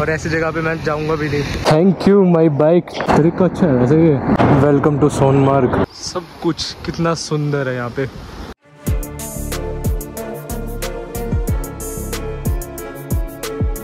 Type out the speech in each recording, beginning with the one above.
और ऐसी जगह पे मैं जाऊँगा भी नहीं। थैंक यू माई बाइक तरीका अच्छा है वैसे वेलकम टू सोनमार्ग सब कुछ कितना सुंदर है यहाँ पे।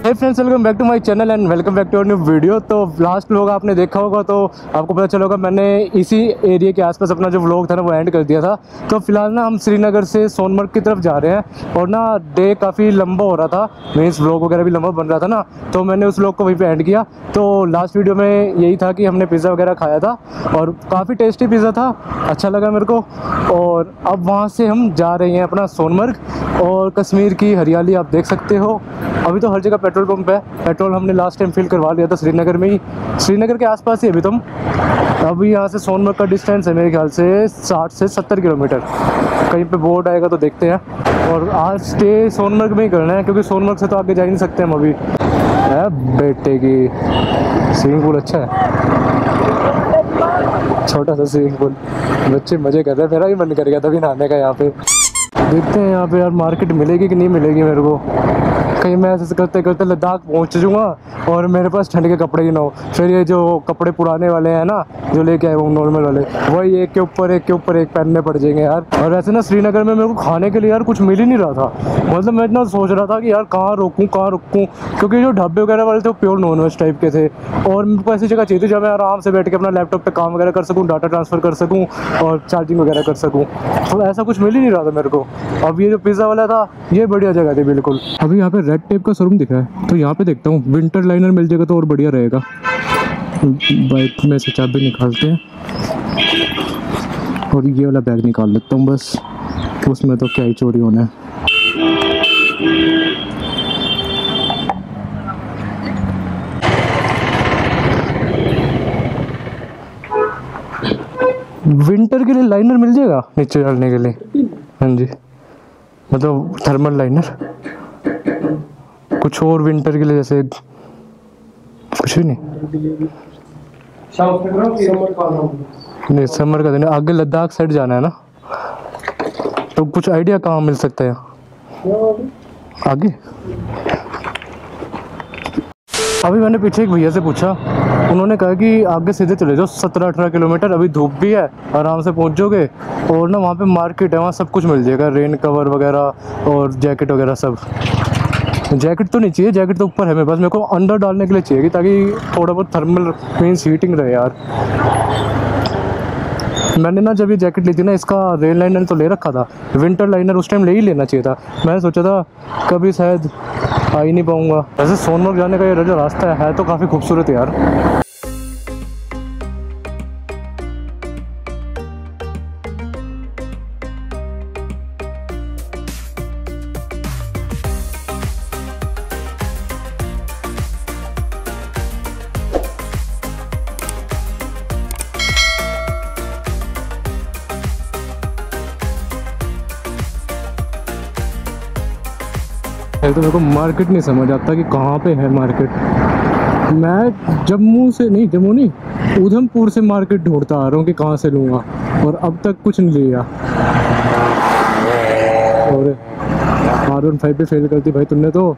Hey friends welcome back to my channel and welcome back to new video तो लास्ट व्लॉग आपने देखा होगा तो आपको पता चला होगा मैंने इसी एरिया के आसपास अपना जो व्लॉग था ना, वो एंड कर दिया था। तो फ़िलहाल ना, हम श्रीनगर से सोनमर्ग की तरफ़ जा रहे हैं और ना डे काफ़ी लंबा हो रहा था। मीन्स व्लॉग वगैरह भी लंबा बन रहा था ना तो मैंने उस व्लॉग को वहीं पर एंड किया। तो लास्ट वीडियो में यही था कि हमने पिज़्ज़ा वगैरह खाया था और काफ़ी टेस्टी पिज़्ज़ा था अच्छा लगा मेरे को। और अब वहाँ से हम जा रहे हैं अपना सोनमर्ग। और कश्मीर की हरियाली आप देख सकते हो। अभी तो हर जगह पेट्रोल पंप है। पेट्रोल हमने लास्ट टाइम फिल करवा लिया था श्रीनगर में ही। श्रीनगर के आसपास ही अभी तुम अभी यहाँ से सोनमर्ग का डिस्टेंस है मेरे ख्याल से साठ से सत्तर किलोमीटर। कहीं पे बोर्ड आएगा तो देखते हैं। और आज स्टे सोनमर्ग में ही करना है, क्योंकि सोनमर्ग से तो आगे जा ही नहीं सकते हम अभी। है बेटे की। स्विमिंग पूल अच्छा है। छोटा सा स्विमिंग पूल बच्चे मज़े कर रहे हैं। मेरा भी मन कर गया था अभी नहाने का यहाँ पे। देखते हैं यहाँ पे यार मार्केट मिलेगी कि नहीं मिलेगी मेरे को। कहीं मैं ऐसे करते करते लद्दाख पहुँच जाऊँगा और मेरे पास ठंड के कपड़े ही ना हो। फिर ये जो कपड़े पुराने वाले हैं ना, जो लेके आए वो नॉर्मल वाले, वही एक के ऊपर, एक के ऊपर एक पहनने पड़ जाएँगे यार। और ऐसे ना श्रीनगर में मेरे को खाने के लिए यार कुछ मिल ही नहीं रहा था। मतलब मैं इतना सोच रहा था कि यार कहाँ रोकूँ, कहाँ रुकूँ? क्योंकि जो ढाबे वगैरह वाले थे वो प्योर नॉन वेज टाइप के थे। और मेरे को ऐसी जगह चाहिए थी जहाँ मैं आराम से बैठ के अपना लैपटॉप पे काम वगैरह कर सकूँ डाटा ट्रांसफ़र कर सकूँ और चार्जिंग वगैरह कर सकूँ। तो ऐसा कुछ मिल ही नहीं रहा था मेरे को। अब ये जो पिज़्ज़ा वाला था, ये बढ़िया जगह थी, बिल्कुल। अभी यहाँ पे रेड टेप का शोरूम दिख रहा है। तो यहाँ पे देखता हूँ। विंटर लाइनर मिल जाएगा तो और बढ़िया रहेगा। बाइक में से चाबी निकालते हैं। और ये वाला बैग निकाल लेता हूँ बस। उसमें तो क्या ही चोरी होना है। विंटर के लिए लाइनर मिल जाएगा नीचे डालने के लिए? हाँ जी। मतलब थर्मल लाइनर कुछ और विंटर के लिए जैसे कुछ भी नहीं। नहीं समर का दिन आगे लद्दाख साइड जाना है ना? तो कुछ आइडिया कहाँ मिल सकता है? आगे। अभी मैंने पीछे एक भैया से पूछा। उन्होंने कहा कि आगे सीधे चले जाओ सत्रह अठारह किलोमीटर। अभी धूप भी है, आराम से पहुँच जाओगे। और ना वहाँ पे मार्केट है, वहाँ सब कुछ मिल जाएगा। रेन कवर वगैरह और जैकेट वगैरह सब। जैकेट तो नहीं चाहिए जैकेट तो ऊपर है मेरे पास। मेरे को अंडर डालने के लिए चाहिए ताकि थोड़ा बहुत थर्मल मीन्स हीटिंग रहे यार। मैंने ना जब ये जैकेट ली थी ना इसका रेल लाइनर तो ले रखा था। विंटर लाइनर उस टाइम ले ही लेना चाहिए था। मैंने सोचा था कभी शायद आ ही नहीं पाऊँगा। वैसे सोनमर्ग जाने का ये जो रास्ता है, है तो काफ़ी खूबसूरत है यार। एक तो मेरे को मार्केट नहीं समझ आता कि कहाँ पे है मार्केट मैं जम्मू से नहीं, जम्मू नहीं, उधमपुर से मार्केट ढूंढता आ रहा हूँ कि कहाँ से लूँगा, और अब तक कुछ नहीं लिया। और आर वन फाइव पे फेल करती, भाई तुमने तो।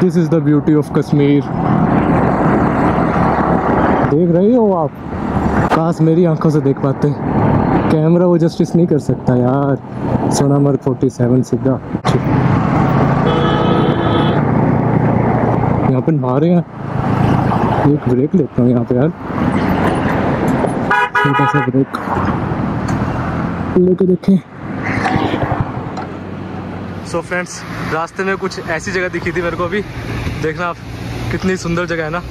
This is the beauty of Kashmir देख रहे हो आप? काश मेरी आँखों से देख पाते। कैमरा वो जस्टिस नहीं कर सकता यार। सोनामर्ग फोर्टी सेवन सीधा। नहा रहे हैं एक ब्रेक लेता हूँ यहाँ पे यार। छोटा सा ब्रेक लेके देखें। सो फ्रेंड्स रास्ते में कुछ ऐसी जगह दिखी थी मेरे को अभी। देखना आप, कितनी सुंदर जगह है ना।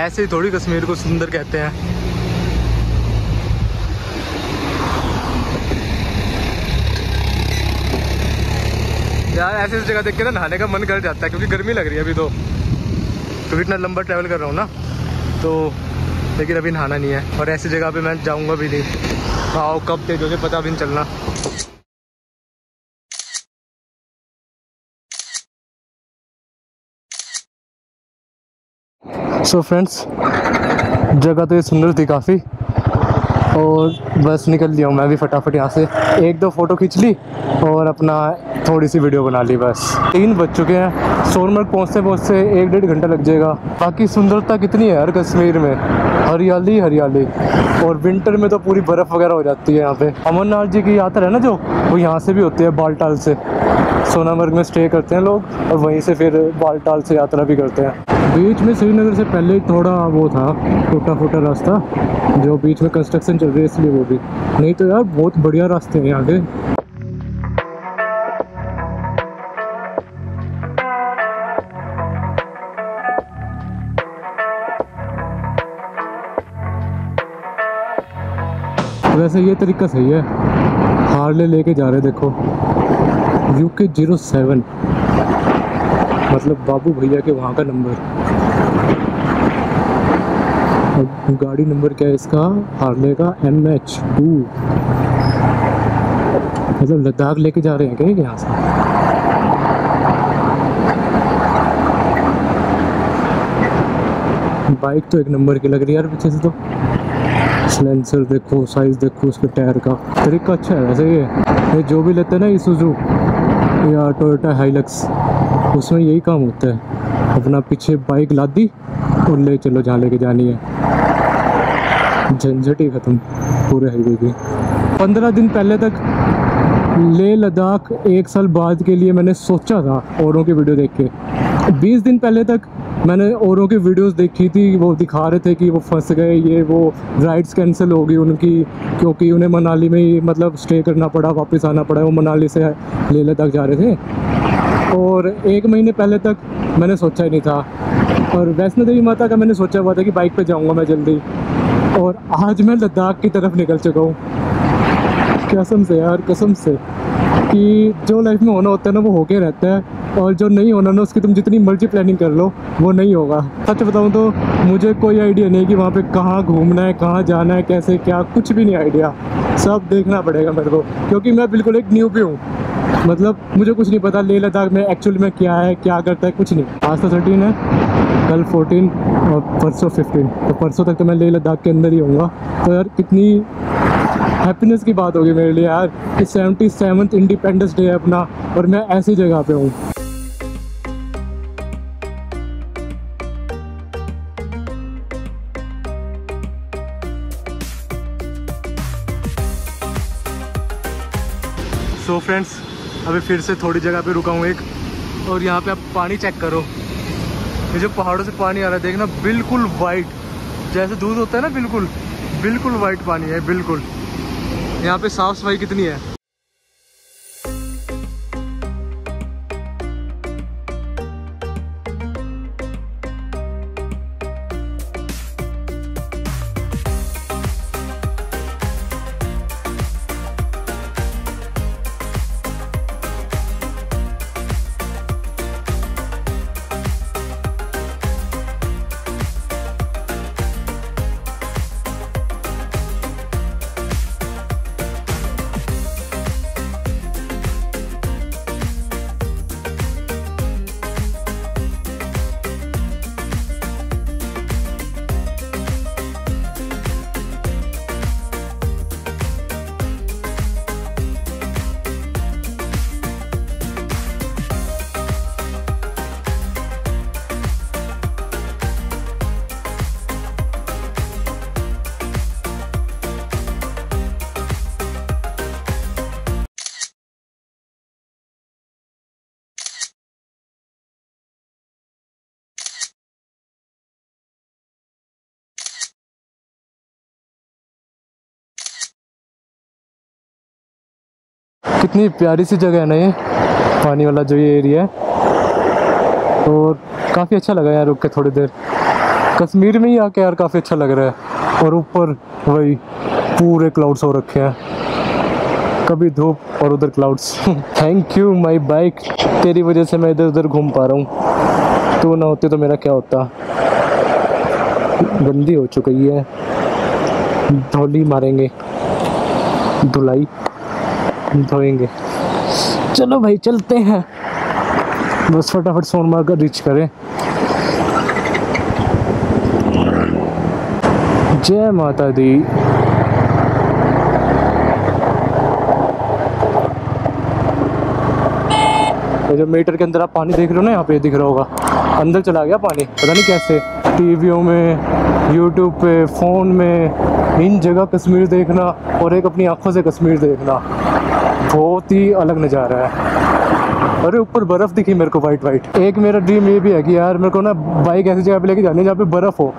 ऐसे ही थोड़ी कश्मीर को सुंदर कहते हैं। यार, ऐसी जगह देख के ना नहाने का मन कर जाता है, क्योंकि गर्मी लग रही है अभी तो। क्योंकि इतना लंबा ट्रैवल कर रहा हूँ ना तो लेकिन अभी नहाना नहीं है। और ऐसी जगह पे मैं जाऊँगा भी नहीं। आओ, कब तेज हो पता भी नहीं चलना। सो so फ्रेंड्स जगह तो ये सुंदर थी काफ़ी। और बस निकल लिया हूँ मैं भी फटाफट यहाँ से। एक दो फ़ोटो खींच ली और अपना थोड़ी सी वीडियो बना ली बस। तीन बज चुके हैं। सोनमर्ग पहुँचते पहुँचते एक डेढ़ घंटा लग जाएगा। बाकी सुंदरता कितनी है हर कश्मीर में? हरियाली हरियाली। और विंटर में तो पूरी बर्फ़ वगैरह हो जाती है यहाँ पे। अमरनाथ जी की यात्रा है ना जो, वो यहाँ से भी होती है, बालटाल से। सोनामर्ग में स्टे करते हैं लोग और वहीं से फिर बालटाल से यात्रा भी करते हैं। बीच में श्रीनगर से पहले थोड़ा वो था टूटा फूटा रास्ता, जो बीच में कंस्ट्रक्शन चल रही है, इसलिए वो भी। नहीं तो यार, बहुत बढ़िया रास्ते हैं यहाँ के वैसे ये तरीका सही है। हार्ले लेके जा रहे देखो। यू के ज़ीरो सेवन मतलब बाबू भैया के वहाँ का नंबर। गाड़ी नंबर क्या है इसका? हार्ले का एम एच टू। मतलब लद्दाख लेके जा रहे हैं क्या यहाँ से? बाइक तो एक नंबर की लग रही है यार पीछे से तो। सिलेंसर देखो साइज़ देखो, उसके टायर का। तरीका अच्छा है वैसे ये। ये जो भी लेते हैं ना ईसुजू या टोयोटा हाइलक्स उसमें यही काम होता है। अपना पीछे बाइक लाद दी और ले चलो जहाँ लेके जानी है। झंझट ही ख़त्म पूरे हाईवे की। पंद्रह दिन पहले तक लेह लद्दाख एक साल बाद के लिए मैंने सोचा था औरों की वीडियो देख के। बीस दिन पहले तक मैंने औरों की वीडियोस देखी थी, वो दिखा रहे थे कि वो फंस गए, ये वो राइड्स कैंसिल हो गई उनकी, क्योंकि उन्हें मनाली में ही मतलब स्टे करना पड़ा, वापस आना पड़ा, वो मनाली से लेह लद्दाख जा रहे थे। और एक महीने पहले तक मैंने सोचा ही नहीं था। और वैष्णो देवी माता का मैंने सोचा हुआ था कि बाइक पे जाऊँगा मैं जल्दी। और आज मैं लद्दाख की तरफ़ निकल चुका हूँ। कसम से यार, कसम से। कि जो लाइफ में होना होता है ना, वो होके रहता है। और जो नहीं होना ना, उसकी तुम जितनी मर्ज़ी प्लानिंग कर लो, वो नहीं होगा। सच बताऊँ तो मुझे कोई आइडिया नहीं कि वहाँ पे कहाँ घूमना है, कहाँ जाना है, कैसे, क्या, कुछ भी नहीं आइडिया सब देखना पड़ेगा मेरे को, क्योंकि मैं बिल्कुल एक न्यू भी हूँ। मतलब मुझे कुछ नहीं पता, लेह लद्दाख में एक्चुअल में क्या है, क्या करता है, कुछ नहीं। आज तो थर्टीन है, कल फोर्टीन और परसों फिफ्टीन तो परसों तक तो मैं लेह लद्दाख के अंदर ही होऊँगा तो यार कितनी हैप्पीनेस की बात होगी मेरे लिए यार। कि सेवेंटी सेवन्थ इंडिपेंडेंस डे है अपना, और मैं ऐसी जगह पे हूँ। सो so फ्रेंड्स अभी फिर से थोड़ी जगह पे रुका हूँ एक। और यहाँ पे आप पानी चेक करो। ये जो पहाड़ों से पानी आ रहा है, देखना बिल्कुल वाइट जैसे दूध होता है ना, बिल्कुल। बिल्कुल वाइट पानी है, बिल्कुल। यहाँ पे साफ़ सफ़ाई कितनी है? कितनी प्यारी सी जगह है ना ये, पानी वाला जो ये एरिया है। और काफ़ी अच्छा लगा यार रुक के थोड़ी देर। कश्मीर में ही आके यार काफ़ी अच्छा लग रहा है। और ऊपर वही पूरे क्लाउड्स हो रखे हैं। कभी धूप और उधर clouds thank you my bike तेरी वजह से मैं इधर उधर घूम पा रहा हूँ। तू ना होती तो मेरा क्या होता? गंदी हो चुकी है। धोली मारेंगे। धुलाई। धोएँगे चलो भाई, चलते हैं। बस फटाफट सोनमार्ग रीच करें। जय माता दी। ये जो मीटर के अंदर आप पानी देख रहे हो ना, यहाँ पे दिख रहा होगा। अंदर चला गया पानी। पता नहीं कैसे। टीवीओ में यूट्यूब पे फ़ोन में, इन जगह कश्मीर देखना और एक अपनी आँखों से कश्मीर देखना। बहुत ही अलग नज़ारा है। अरे, ऊपर बर्फ़ दिखी मेरे को वाइट वाइट एक मेरा ड्रीम ये भी है कि यार मेरे को ना बाइक ऐसी जगह पे लेके जानी है जहाँ पे बर्फ़ हो।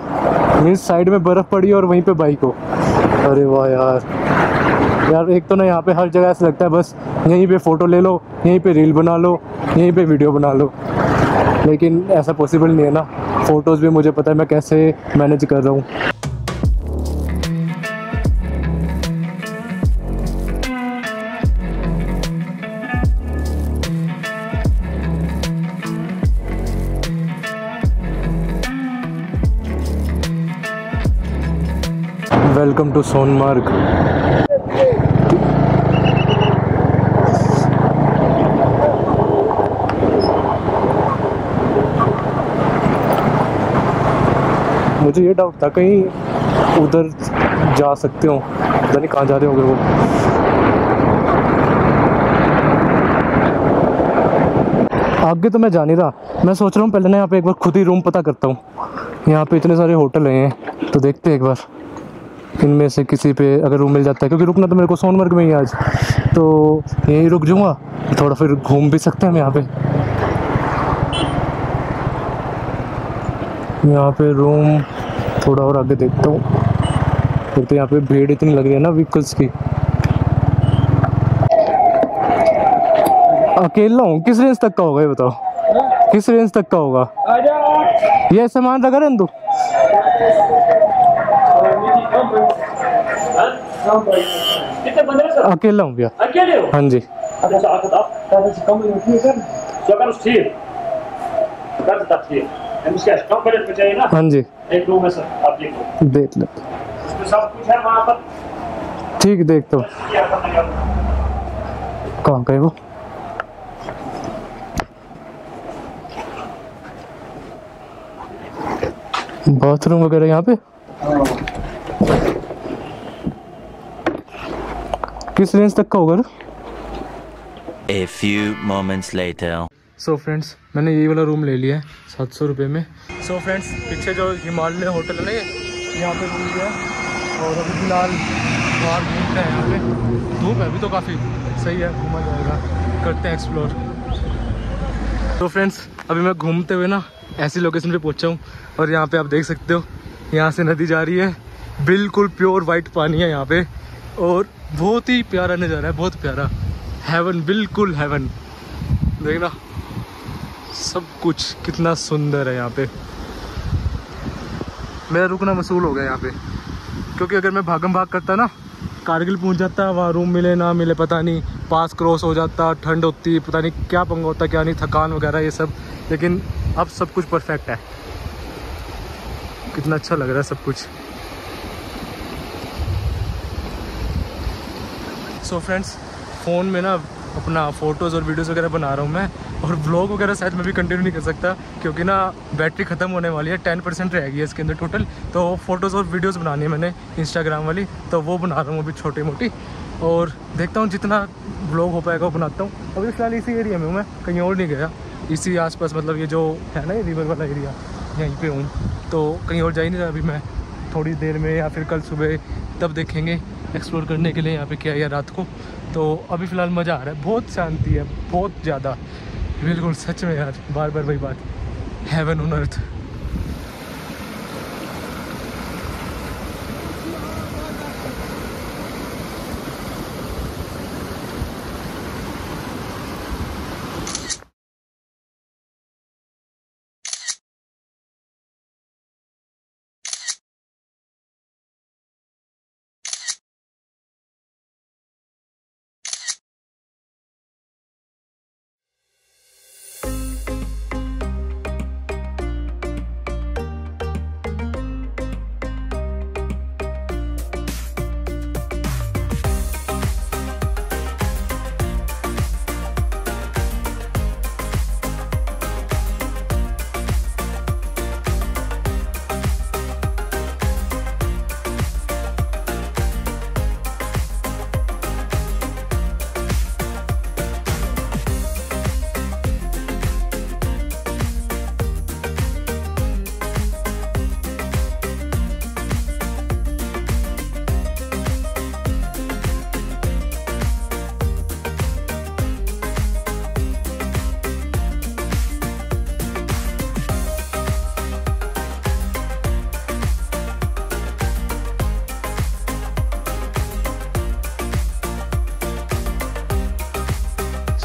मीन्स साइड में बर्फ़ पड़ी और वहीं पे बाइक हो। अरे वाह यार। यार, एक तो ना यहाँ पे हर जगह ऐसा लगता है, बस यहीं पे फ़ोटो ले लो, यहीं पे रील बना लो, यहीं पे वीडियो बना लो। लेकिन ऐसा पॉसिबल नहीं है ना। फ़ोटोज़ भी मुझे पता है मैं कैसे मैनेज कर रहा हूँ। वेलकम टू सोनमार्ग डाउट था कहीं उधर जा सकते हो। पता नहीं कहाँ जा रहे होंगे वो। आगे तो मैं जा नहीं रहा। मैं सोच रहा हूँ पहले ना यहाँ पे एक बार खुद ही रूम पता करता हूँ। यहाँ पे इतने सारे होटल हैं तो देखते हैं एक बार। इनमें से किसी पे अगर रूम मिल जाता है, क्योंकि रुकना तो मेरे को सोनमर्ग में ही आज। तो यहीं रुक जाऊँगा। थोड़ा फिर घूम भी सकते हैं हम यहाँ पे। यहाँ पे रूम थोड़ा और आगे देखता हूँ फिर तो यहाँ पे भीड़ इतनी लग रही है ना व्हीकल्स की अकेला हूँ किस रेंज तक का होगा ये बताओ किस रेंज तक का होगा ये सामान रखा रहने दो कितने बंदे हैं सर अकेला हूँ भैया हो हाँ जी अच्छा है हाँ जी। एक रूम सर आप देखो देख लो। इसमें सब कुछ है वहाँ पर? ठीक देखता हूँ। करना कहाँ गए वो? बाथरूम वगैरह यहाँ पे? किस रेंज तक का होगा A few moments later. So friends मैंने यही वाला रूम ले लिया है, सात सौ रुपये में। सो फ्रेंड्स पीछे जो हिमालय होटल है ना यहाँ पे रूम लिया और अभी फ़िलहाल बाहर घूमते हैं यहाँ पे। धूप है अभी तो काफ़ी। सही है, घूमा जाएगा। करते हैं एक्सप्लोर तो फ्रेंड्स अभी मैं घूमते हुए ना, ऐसी लोकेशन पे पहुँचा हूँ। और यहाँ पे आप देख सकते हो, यहाँ से नदी जा रही है। बिल्कुल प्योर वाइट पानी है यहाँ पे। और बहुत ही प्यारा नज़ारा है, बहुत प्यारा। हेवन बिल्कुल हेवन देखना। सब कुछ कितना सुंदर है यहाँ पे। मेरा रुकना मसूल हो गया यहाँ पे। क्योंकि अगर मैं भागम भाग करता ना कारगिल पहुँच जाता, वहाँ रूम मिले, ना मिले, पता नहीं, पास क्रॉस हो जाता, ठंड होती, पता नहीं क्या पंगा होता, क्या नहीं, थकान वगैरह, ये सब। लेकिन अब सब कुछ परफेक्ट है। कितना अच्छा लग रहा है सब कुछ। सो so फ्रेंड्स फ़ोन में ना अपना फ़ोटोज़ और वीडियोज़ वगैरह बना रहा हूँ मैं। और व्लॉग वगैरह शायद मैं भी कंटिन्यू नहीं कर सकता, क्योंकि ना बैटरी ख़त्म होने वाली है टेन परसेंट रहेगी है इसके अंदर टोटल तो फ़ोटोज़ और वीडियोज़ बनानी है मैंने इंस्टाग्राम वाली तो वो बना रहा हूँ अभी छोटी मोटी और देखता हूँ जितना व्लॉग हो पाएगा वो बनाता हूँ। अभी फ़िलहाल इसी एरिया में हूँ मैं, कहीं और नहीं गया। इसी आसपास मतलब ये जो है ना ये रिवर वाला एरिया यहीं पे हूँ। तो कहीं और जा ही नहीं रहा अभी मैं। थोड़ी देर में या फिर कल सुबह तब देखेंगे एक्सप्लोर करने के लिए यहाँ पे क्या है रात को। तो अभी फ़िलहाल मज़ा आ रहा है। बहुत शांति है, बहुत ज़्यादा। बिल्कुल सच में यार बार बार वही बात। हैवन ऑन अर्थ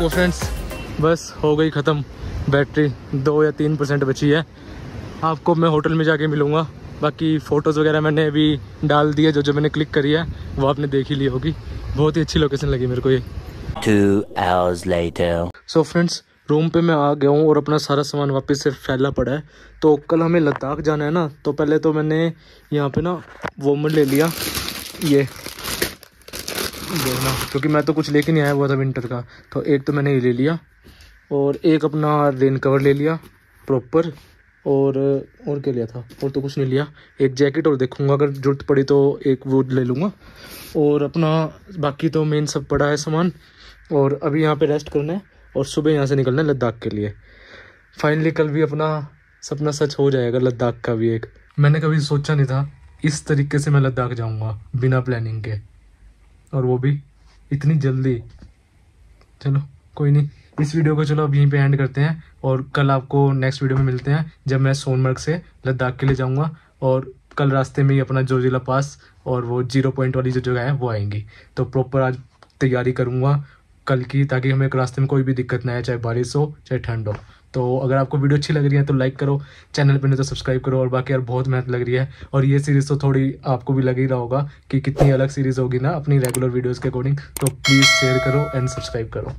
तो फ्रेंड्स बस हो गई ख़त्म। बैटरी दो या तीन परसेंट बची है। आपको मैं होटल में जाके मिलूँगा। बाकी फ़ोटोज़ वगैरह मैंने अभी डाल दिए जो जो मैंने क्लिक करी है वो आपने देख ही ली होगी। बहुत ही अच्छी लोकेशन लगी मेरे को ये। Two hours later. So friends room पे मैं आ गया हूँ और अपना सारा सामान वापस से फैला पड़ा है। तो कल हमें लद्दाख जाना है ना तो पहले तो मैंने यहाँ पे ना वोमर ले लिया। ये। देखना, क्योंकि मैं तो कुछ लेके नहीं आया हुआ था विंटर का। तो एक तो मैंने ये ले लिया, और एक अपना रेन कवर ले लिया प्रॉपर और और क्या लिया था? और तो कुछ नहीं लिया। एक जैकेट और देखूँगा, अगर ज़रूरत पड़ी तो एक वो ले लूँगा। और अपना, बाकी तो मेन सब पड़ा है सामान, और अभी यहाँ पे रेस्ट करना है, और सुबह यहाँ से निकलना है लद्दाख के लिए। फाइनली कल भी अपना सपना सच हो जाएगा, लद्दाख का भी एक। मैंने कभी सोचा नहीं था, इस तरीके से मैं लद्दाख जाऊँगा, बिना प्लानिंग के। और वो भी इतनी जल्दी। चलो, कोई नहीं। इस वीडियो को चलो, अब यहीं पे एंड करते हैं और कल आपको नेक्स्ट वीडियो में मिलते हैं, जब मैं सोनमर्ग से लद्दाख के लिए जाऊँगा और कल रास्ते में ही अपना जोजिला पास और वो ज़ीरो पॉइंट वाली जो जगह है, वो आएँगी। तो प्रॉपर आज तैयारी करूँगा कल की, ताकि हमें रास्ते में कोई भी दिक्कत ना आए, चाहे बारिश हो, चाहे ठंड हो। तो अगर आपको वीडियो अच्छी लग रही है तो लाइक करो चैनल पर नहीं तो सब्सक्राइब करो और बाकी यार बहुत मेहनत लग रही है। और ये सीरीज़ तो थोड़ी आपको भी लग ही रहा होगा कि कितनी अलग सीरीज़ होगी ना अपनी रेगुलर वीडियोज़ के अकॉर्डिंग तो प्लीज़ शेयर करो एंड सब्सक्राइब करो।